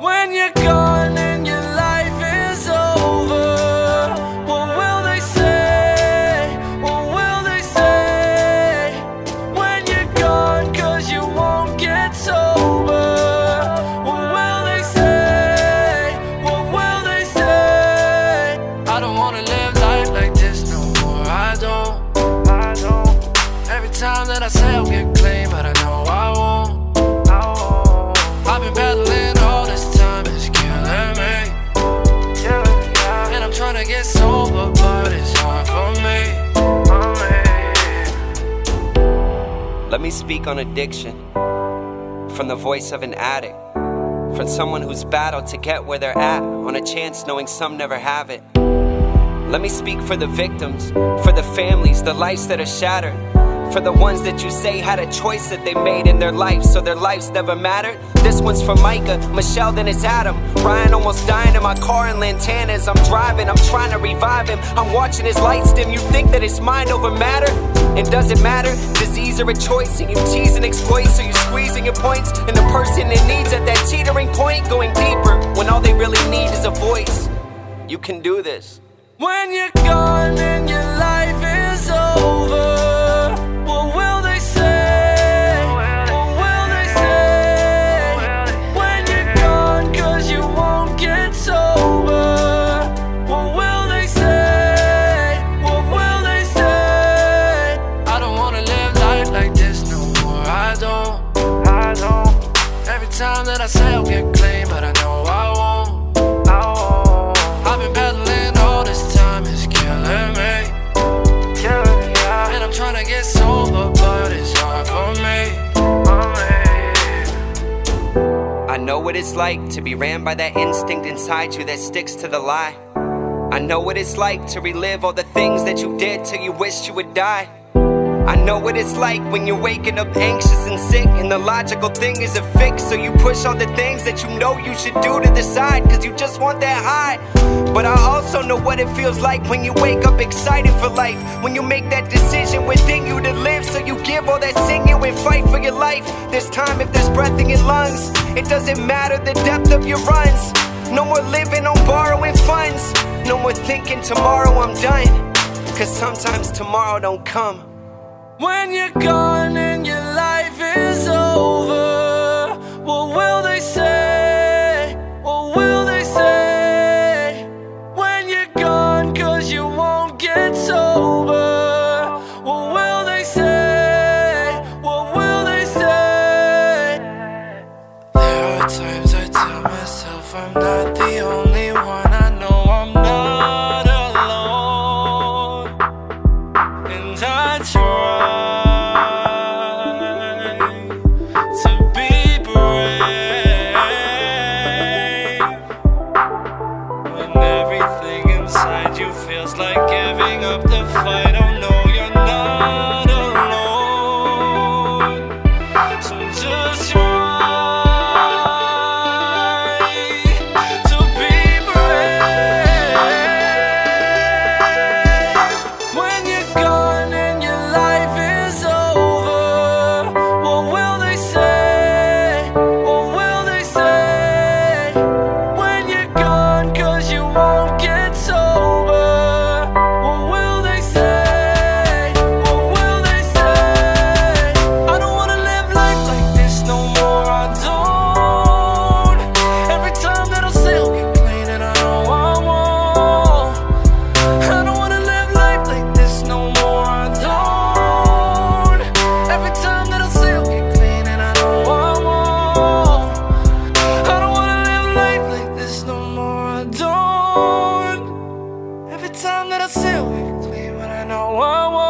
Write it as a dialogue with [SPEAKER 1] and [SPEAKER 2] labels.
[SPEAKER 1] you're gone and your life is over, what will they say? What will they say? When you're gone, cause you won't get sober. What will they say? What will they say? I don't wanna live life like this no more. I don't. I don't. Every time that I say I'll get but it's hard for me.
[SPEAKER 2] Let me speak on addiction. From the voice of an addict, from someone who's battled to get where they're at. On a chance knowing some never have it. Let me speak for the victims, for the families, the lives that are shattered, for the ones that you say had a choice that they made in their life, so their lives never mattered. This one's for Micah, Michelle, then it's Adam. Ryan almost dying in my car in Lantana as I'm driving. I'm trying to revive him. I'm watching his lights dim. You think that it's mind over matter? And does it matter? Disease or a choice? And you tease and exploit, so you're squeezing your points. And the person in needs at that teetering point, going deeper when all they really need is a voice. You can do this.
[SPEAKER 1] When you're gone and your life I say I'll get clean, but I know I won't. I won't. I've been battling all this time, it's killing me. And I'm trying to get sober, but it's hard for me.
[SPEAKER 2] I know what it's like to be ran by that instinct inside you that sticks to the lie. I know what it's like to relive all the things that you did till you wished you would die. I know what it's like when you're waking up anxious and sick, and the logical thing is a fix. So you push all the things that you know you should do to the side, cause you just want that high. But I also know what it feels like when you wake up excited for life. When you make that decision within you to live, so you give all that singing and fight for your life. This time, if there's breath in your lungs, it doesn't matter the depth of your runs. No more living on borrowing funds. No more thinking tomorrow I'm done. Cause sometimes tomorrow don't come.
[SPEAKER 1] When you're gone and your life is over, up the fight. I say